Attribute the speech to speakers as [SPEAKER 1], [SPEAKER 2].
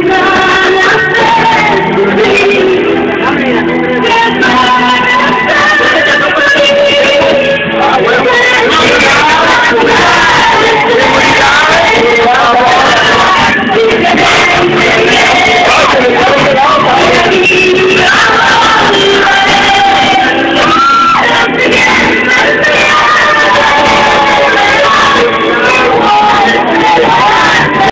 [SPEAKER 1] Amen.